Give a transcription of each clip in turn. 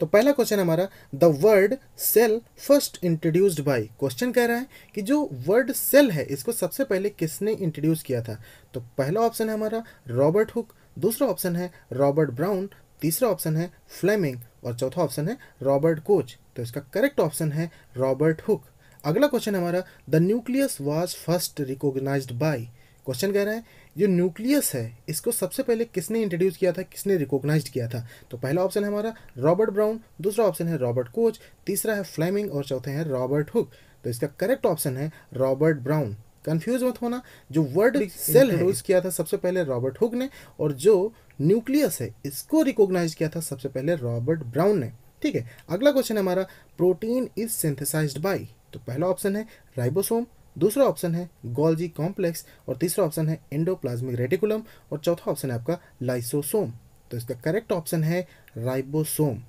तो पहला क्वेश्चन हमारा the word cell first introduced by question कह रहा है कि जो वर्ड सेल है, इसको सबसे पहले किसने इंट्रोड्यूस किया था? तो पहला ऑप्शन है हमारा रॉबर्ट हुक दूसरा ऑप्शन है रॉबर्ट ब्राउन तीसरा ऑप्शन है फ्लेमिंग और चौथा ऑप्शन है रॉबर्ट कोच तो इसका करेक्ट ऑप्शन है रॉबर्ट हुक अगला क्वेश्चन हमारा the nucleus was first recognise by question कह रहा है जो न्यूक्लियस है इसको सबसे पहले किसने इंट्रोड्यूस किया था किसने रिकॉग्नाइज किया था? तो पहला ऑप्शन है हमारा रॉबर्ट ब्राउन दूसरा ऑप्शन है रॉबर्ट कोच तीसरा है फ्लेमिंग और चौथे है रॉबर्ट हुक तो इसका करेक्ट ऑप्शन है रॉबर्ट ब्राउन कंफ्यूज मत होना जो वर्ड सेल इंट्रोड्यूस किया था सबसे पहले रॉबर्ट हुक ने और जो न्यूक्लियस है इसको रिकॉग्नाइज किया था सबसे पहले रॉबर्ट ब्राउन ने. ठीक है? अगला क्वेश्चन है हमारा प्रोटीन इज़ सिंथेसाइज्ड बाय तो पहला ऑप्शन है राइबोसोम दूसरा ऑप्शन है गोल्जी कॉम्प्लेक्स और तीसरा ऑप्शन है एंडोप्लाज्मिक रेटिकुलम और चौथा ऑप्शन है आपका लाइसोसोम। तो इसका करेक्ट ऑप्शन है राइबोसोम।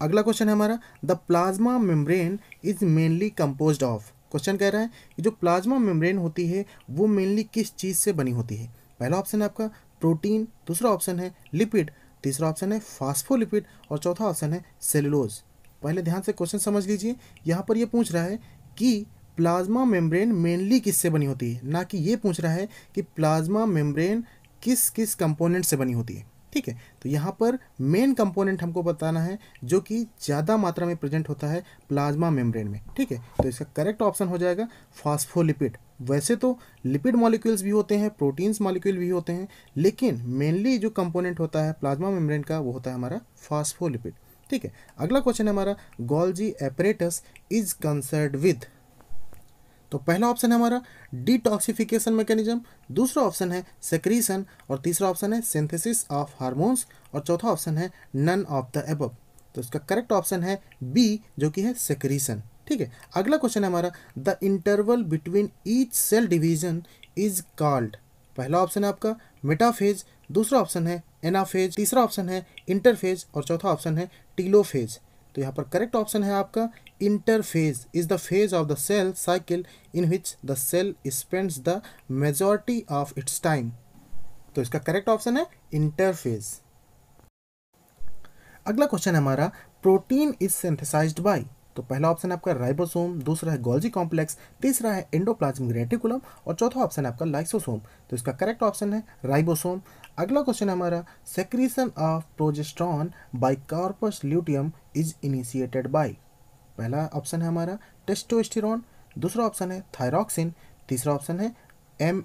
अगला क्वेश्चन है हमारा, the plasma membrane is mainly compose of. Question कह रहा है कि जो प्लाज्मा मेम्ब्रेन होती है, वो मेनली किस चीज़ से बनी होती है? पहला ऑप्शन है आपका प्रोटीन, दूसरा ऑप्शन है लिपिड, तीसरा ऑप्शन है फास्फोलिपिड और चौथा ऑप्शन है सेलुलोज पहले ध्यान से क्वेश्चन समझ लीजिए। यहाँ पर ये पूछ रहा है कि प्लाज्मा मेम्ब्रेन मेनली किससे बनी होती है? ना कि ये पूछ रहा है कि प्लाज्मा मेम्ब्रेन किस किस कंपोनेंट से बनी होती है। ठीक है? तो यहाँ पर मेन कंपोनेंट हमको बताना है, जो कि ज़्यादा मात्रा में प्रेजेंट होता है प्लाज्मा मेम्ब्रेन में। ठीक है? तो इसका करेक्ट ऑप्शन हो जाएगा फास्फोलिपिड वैसे तो लिपिड मॉलिक्यूल्स भी होते हैं प्रोटीन्स मॉलिक्यूल भी होते हैं, लेकिन मेनली जो कंपोनेंट होता है प्लाज्मा मेम्ब्रेन का, वो होता है हमारा फास्फोलिपिड ठीक है? अगला क्वेश्चन है हमारा Golgi apparatus is concerned with तो पहला ऑप्शन है हमारा डिटॉक्सिफिकेशन मैकेनिज्म दूसरा ऑप्शन है सेक्रीशन और तीसरा ऑप्शन है सिंथेसिस ऑफ़ हार्मोन्स और चौथा ऑप्शन है नन ऑफ़ द एबव तो इसका करेक्ट ऑप्शन है बी जो कि है सेक्रीशन ठीक है? अगला क्वेश्चन है हमारा the interval between each cell division is called पहला ऑप्शन है आपका मेटाफेज दूसरा ऑप्शन है एनाफेज तीसरा ऑप्शन है इंटरफेज और चौथा ऑप्शन है टीलोफेज तो यहाँ पर करेक्ट ऑप्शन है आपका interphase is the phase of the cell cycle in which the cell spends the majority of its time तो इसका करेक्ट ऑप्शन है इंटरफेज अगला क्वेश्चन है हमारा प्रोटीन इज़ सिंथेसाइज्ड बाय तो पहला ऑप्शन है आपका राइबोसोम दूसरा है गोल्जी कॉम्प्लेक्स तीसरा है एंडोप्लाज्मिक रेटिकुलम और चौथा ऑप्शन है आपका लाइसोसोम तो इसका करेक्ट ऑप्शन है राइबोसोम अगला क्वेश्चन हमारा secretion of progesterone by corpus luteum is initiated by पहला ऑप्शन है हमारा टेस्टोस्टेरॉन दूसरा ऑप्शन है थायरॉक्सिन तीसरा ऑप्शन है एम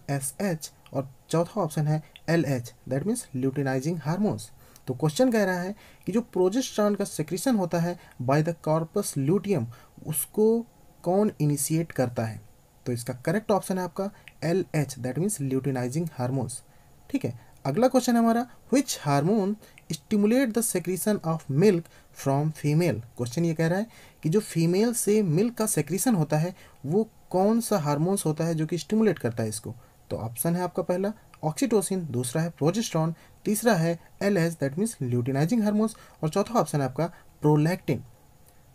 और चौथा ऑप्शन है L H that means luteinizing hormones तो क्वेश्चन कह रहा है कि जो प्रोजेस्ट्रॉन का सेक्रेशन होता है बाय द कॉर्पस ल्यूटियम उसको कौन इनिशिएट करता है? तो इसका करेक्ट ऑप्शन है आपका L H that means luteinizing hormones ठीक है, अगला क्वेश्चन हमारा which hormone stimulate the secretion of milk from female question ये कह रहा है कि जो फीमेल से मिल्क का सेक्रीशन होता है, वो कौन सा हार्मोन्स होता है जो कि स्टिमुलेट करता है इसको? तो ऑप्शन है आपका पहला ऑक्सीटोसिन दूसरा है प्रोजेस्ट्रॉन तीसरा है L S that means luteinizing hormones और चौथा ऑप्शन है आपका प्रोलैक्टिन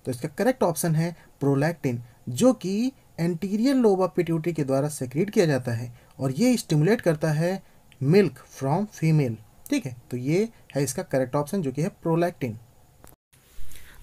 तो इसका करेक्ट ऑप्शन है प्रोलैक्टिन जो कि एंटीरियर लोब ऑफ़ पिट्यूटरी के द्वारा सेक्रेट किया जाता है, और ये स्टिमुलेट करता है मिल्क फ्रॉम फीमेल ठीक है? तो ये है इसका करेक्ट ऑप्शन जो कि है प्रोलैक्टिन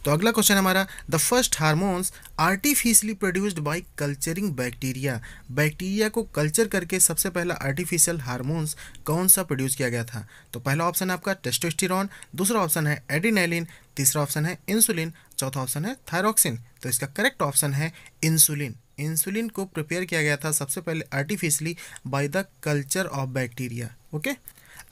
तो अगला क्वेश्चन हमारा the first hormones artificially produced by culturing bacteria bacteria को कल्चर करके सबसे पहला आर्टिफिशियल हार्मोन्स कौन सा प्रोड्यूस किया गया था? तो पहला ऑप्शन है आपका टेस्टोस्टेरॉन दूसरा ऑप्शन है एडिनेलिन तीसरा ऑप्शन है इंसुलिन चौथा ऑप्शन है थायरोक्सिन तो इसका करेक्ट ऑप्शन है इंसुलिन इंसुलिन को प्रिपेयर किया गया था सबसे पहले artificially by the culture of bacteria okay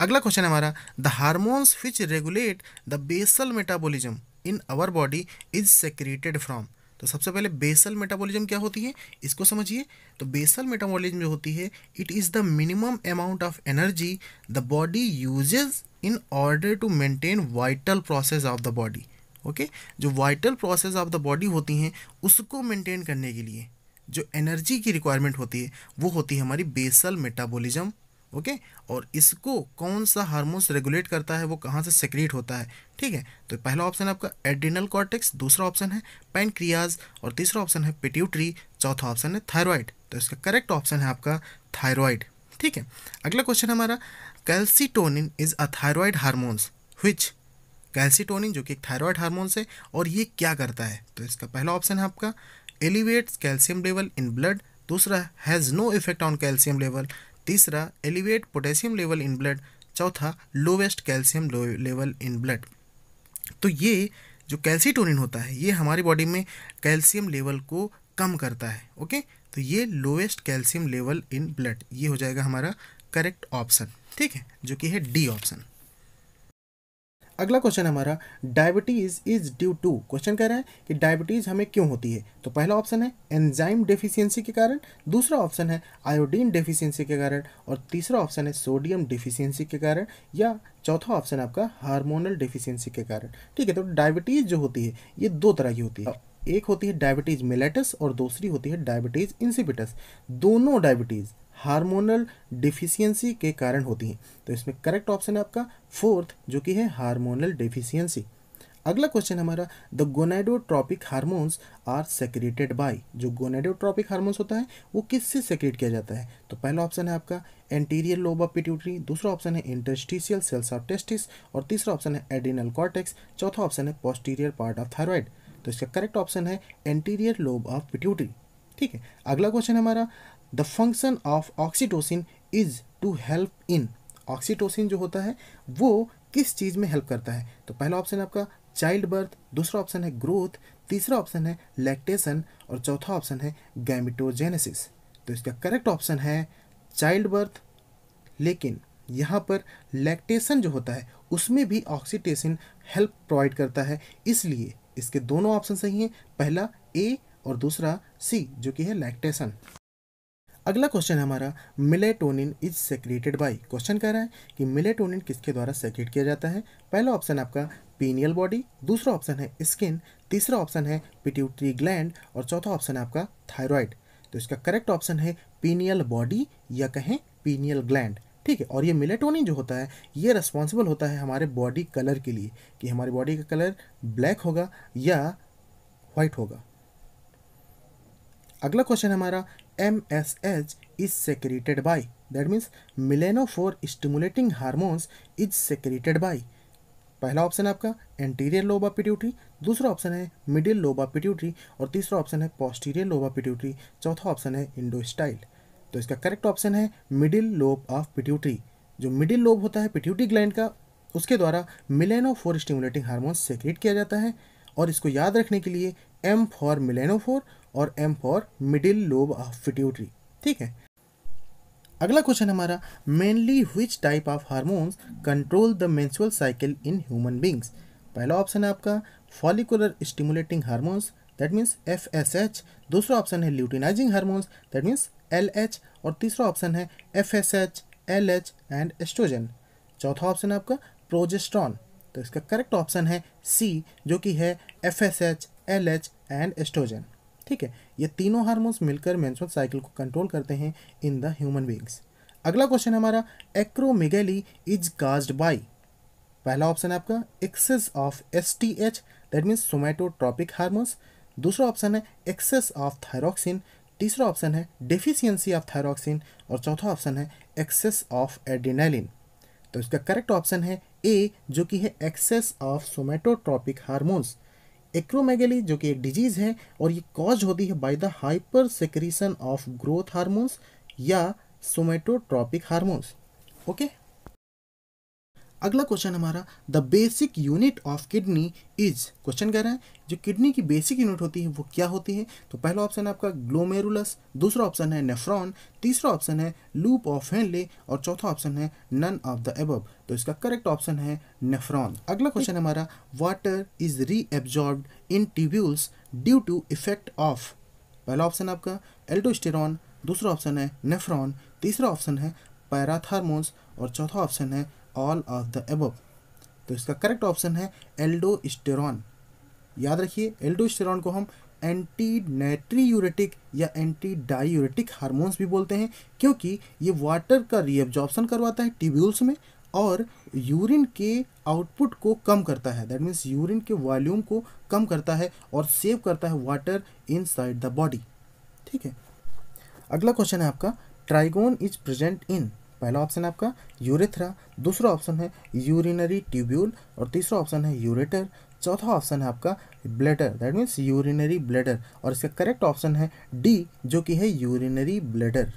अगला क्वेश्चन हमारा the hormones which regulate the basal metabolism in our body is secreted from तो सबसे पहले बेसल मेटाबॉलिज्म क्या होती है? इसको समझिए। तो बेसल मेटाबॉलिज्म जो होती है it is the minimum amount of energy the body uses in order to maintain vital process of the body okay जो vital process of the body होती हैं, उसको मेंटेन करने के लिए जो एनर्जी की रिक्वायरमेंट होती है, वो होती है हमारी बेसल मेटाबॉलिज्म ओके? और इसको कौन सा हार्मोन्स रेगुलेट करता है, वो कहाँ से सेक्रेट होता है? ठीक है? तो पहला ऑप्शन है आपका एड्रिनल कॉर्टेक्स, दूसरा ऑप्शन है पैनक्रियाज, और तीसरा ऑप्शन है पिट्यूटरी, चौथा ऑप्शन है थायराइड। तो इसका करेक्ट ऑप्शन है आपका थायराइड। ठीक है? अगला क्वेश्चन हमारा, calcitonin is a thyroid hormones. Which calcitonin, जो कि एक थायराइड हार्मोन है, और ये क्या करता है? तो इसका पहला ऑप्शन है आपका, elevates calcium level in blood, दूसरा has no effect on calcium level तीसरा elevate potassium level in blood चौथा lowest calcium level in blood तो ये जो कैल्सीटोनिन होता है, ये हमारी बॉडी में कैल्शियम लेवल को कम करता है ओके तो ये lowest calcium level in blood ये हो जाएगा हमारा करेक्ट ऑप्शन ठीक है? जो कि है डी ऑप्शन अगला क्वेश्चन हमारा diabetes is due to question कह रहा है कि डायबिटीज़ हमें क्यों होती है? तो पहला ऑप्शन है एंजाइम डेफिशिएंसी के कारण, दूसरा ऑप्शन है आयोडीन डेफिशिएंसी के कारण, और तीसरा ऑप्शन है सोडियम डेफिशिएंसी के कारण, या चौथा ऑप्शन आपका हार्मोनल डेफिशिएंसी के कारण। ठीक है तो डायबिटीज़ जो होती है, ये दो तरह की होती है। एक होती है डायबिटीज़ मिलेटस और दूसरी होती है डायबिटीज़ इंसिपिटस दोनों डायबिटीज़ हार्मोनल डिफिशियंसी के कारण होती हैं। तो इसमें करेक्ट ऑप्शन है आपका फोर्थ जो कि है हार्मोनल डिफिशियंसी। अगला क्वेश्चन हमारा the gonadotropic hormones are secreted by जो गोनेडोट्रॉपिक हार्मोन्स होता है, वो किससे सेक्रेट किया जाता है? तो पहला ऑप्शन है आपका एंटीरियर लोब ऑफ़ पिट्यूटरी दूसरा ऑप्शन है इंटरस्टिशियल सेल्स ऑफ़ टेस्टिस और तीसरा ऑप्शन है एडिनल कॉर्टेक्स चौथा ऑप्शन है पोस्टीरियर पार्ट ऑफ़ थायराइड तो इसका करेक्ट ऑप्शन है एंटीरियर लोब ऑफ़ पिट्यूटरी ठीक है, अगला क्वेश्चन हमारा the function of oxytocin is to help in oxytocin जो होता है, वो किस चीज़ में हेल्प करता है? तो पहला ऑप्शन है आपका चाइल्ड बर्थ दूसरा ऑप्शन है ग्रोथ तीसरा ऑप्शन है लैक्टेशन और चौथा ऑप्शन है गैमिटोजेनेसिस तो इसका करेक्ट ऑप्शन है चाइल्ड बर्थ लेकिन यहाँ पर लैक्टेशन जो होता है, उसमें भी ऑक्सीटेसिन हेल्प प्रोवाइड करता है। इसलिए इसके दोनों ऑप्शन सही हैं, पहला ए और दूसरा सी जो कि है लैक्टेशन अगला क्वेश्चन हमारा melatonin is secreted by question कह रहा है कि मिलेटोनिन किसके द्वारा सेक्रेट किया जाता है? पहला ऑप्शन आपका पीनियल बॉडी दूसरा ऑप्शन है स्किन तीसरा ऑप्शन है पिट्यूटरी ग्लैंड और चौथा ऑप्शन है आपका थायराइड तो इसका करेक्ट ऑप्शन है पीनियल बॉडी या कहें पीनियल ग्लैंड ठीक है, और ये मिलेटोनिन जो होता है, ये रिस्पॉन्सिबल होता है हमारे बॉडी कलर के लिए कि हमारी बॉडी का कलर ब्लैक होगा या वाइट होगा। अगला क्वेश्चन हमारा H is secreted by that means melanophore stimulating hormones is secreted by पहला ऑप्शन है आपका एंटीरियर लोबा पिट्यूटरी दूसरा ऑप्शन है मिडिल लोबा पिट्यूटरी और तीसरा ऑप्शन है पोस्टीरियर लोबा पिट्यूटरी चौथा ऑप्शन है इंडोस्टाइल तो इसका करेक्ट ऑप्शन है मिडिल लोब ऑफ़ पिट्यूटरी जो मिडिल लोब होता है पिट्यूटरी ग्लैंड का, उसके द्वारा मिलेनो मिलेनोफोर स्टिमुलेटिंग हार्मोन्स सेक्रेट किया जाता है और इसको याद रखने के लिए एम फॉर मिलेनोफोर और M for middle lobe of pituitary ठीक है? अगला क्वेश्चन हमारा mainly which type of hormones control the menstrual cycle in human beings पहला ऑप्शन है आपका follicular stimulating hormones that means F S H दूसरा option है luteinizing hormones that means L H और तीसरा ऑप्शन है F S H L H and estrogen चौथा option है आपका प्रोजेस्ट्रॉन तो इसका करेक्ट ऑप्शन है सी जो कि है F S H L H and estrogen ठीक है? ये तीनों हार्मोन्स मिलकर मेंस्ट्रुअल साइकिल को कंट्रोल करते हैं इन द ह्यूमन बींग्स अगला क्वेश्चन हमारा एक्रोमेगेली इज़ काज्ड बाई पहला ऑप्शन है आपका excess of S T H that means somatotropic hormones दूसरा ऑप्शन है एक्सेस ऑफ़ थायरोक्सिन तीसरा ऑप्शन है डेफिशिएंसी ऑफ़ थायरोक्सिन और चौथा ऑप्शन है एक्सेस ऑफ़ एडिनेलिन तो इसका करेक्ट ऑप्शन है ए जो कि है excess of somatotropic hormones acromegaly, जो कि एक डिज़ीज़ है, और ये कॉज होती है by the hyper secretion of growth hormones या सोमेटोट्रॉपिक हार्मोन्स ओके अगला क्वेश्चन हमारा the basic unit of kidney is question कह रहा है, जो किडनी की बेसिक यूनिट होती है, वो क्या होती है? तो पहला ऑप्शन है आपका ग्लोमेरुलस दूसरा ऑप्शन है नेफ्रॉन तीसरा ऑप्शन है लूप ऑफ़ हेनले और चौथा ऑप्शन है नन ऑफ़ द एबव तो इसका करेक्ट ऑप्शन है नेफ्रॉन अगला क्वेश्चन हमारा water is reabsorb in tubules due to effect of पहला ऑप्शन आपका एल्डोस्टेरॉन दूसरा ऑप्शन है नेफ्रॉन तीसरा ऑप्शन है पैराथार्मोन्स और चौथा ऑप्शन है ऑल ऑफ़ द एबव तो इसका करेक्ट ऑप्शन है एल्डोस्टेरॉन याद रखिए एल्डोस्टेरॉन को हम एंटी नेट्री यूरेटिक या एंटी डायूरेटिक हार्मोन्स भी बोलते हैं, क्योंकि ये वाटर का रीअब्जॉर्प्शन करवाता है टिब्यूल्स में और यूरिन के आउटपुट को कम करता है. दैट मीन्स यूरिन के वॉल्यूम को कम करता है और सेव करता है water inside the body ठीक है? अगला क्वेश्चन है आपका ट्राइगोन इज़ प्रेजेंट इन पहला ऑप्शन है आपका यूरेथ्रा दूसरा ऑप्शन है यूरिनरी ट्यूब्यूल और तीसरा ऑप्शन है यूरेटर चौथा ऑप्शन है आपका bladder that means urinary bladder और इसका करेक्ट ऑप्शन है डी जो कि है यूरिनरी ब्लेडर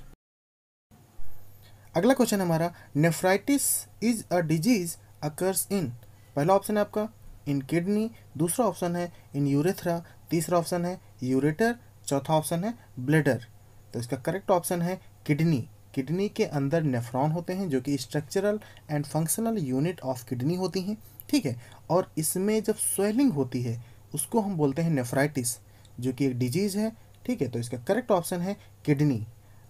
अगला क्वेश्चन हमारा nephritis is a disease occurs in पहला ऑप्शन है आपका इन किडनी दूसरा ऑप्शन है इन यूरेथ्रा तीसरा ऑप्शन है यूरेटर चौथा ऑप्शन है ब्लेडर तो इसका करेक्ट ऑप्शन है किडनी किडनी के अंदर नेफ्रॉन होते हैं, जो कि structural and functional unit of kidney होती हैं, ठीक है? और इसमें जब स्वेलिंग होती है, उसको हम बोलते हैं नेफ्राइटिस जो कि एक डिज़ीज़ है, ठीक है? तो इसका करेक्ट ऑप्शन है किडनी।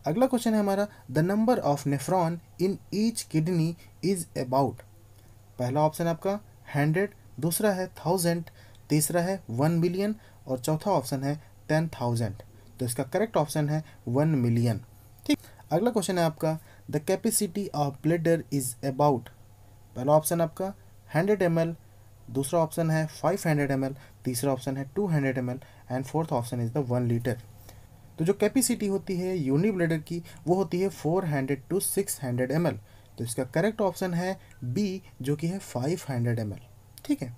अगला क्वेश्चन है हमारा the number of nephron in each kidney is about पहला ऑप्शन आपका हंड्रेड दूसरा है थाउज़ेंड तीसरा है वन मिलियन और चौथा ऑप्शन है टेन थाउज़ेंड तो इसका करेक्ट ऑप्शन है वन मिलियन ठीक? अगला क्वेश्चन है आपका the capacity of bladder is about पहला ऑप्शन आपका हंड्रेड एम दूसरा ऑप्शन है फाइव हंड्रेड एम तीसरा ऑप्शन है two hundred M and fourth option is the one litre तो जो कैपेसिटी होती है यूनि ब्लेडर की, वो होती है four hundred to six hundred M तो इसका करेक्ट ऑप्शन है बी जो कि है फाइव हंड्रेड एम ठीक है?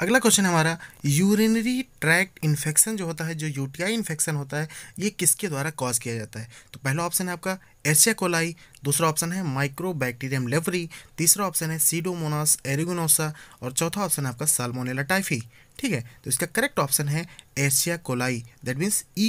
अगला क्वेश्चन हमारा यूरिनरी ट्रैक्ट इन्फेक्शन जो होता है, जो यूटीआई इन्फेक्शन होता है, ये किसके द्वारा कॉज किया जाता है? तो पहला ऑप्शन है आपका एशिया कोलाई दूसरा ऑप्शन है माइक्रोबैक्टीरियम लेवरी तीसरा ऑप्शन है सीडोमोनास एरिगोनोसा और चौथा ऑप्शन है आपका साल्मोनेला टाइफी ठीक है तो इसका करेक्ट ऑप्शन है एशिया कोलाई दैट मीन्स ई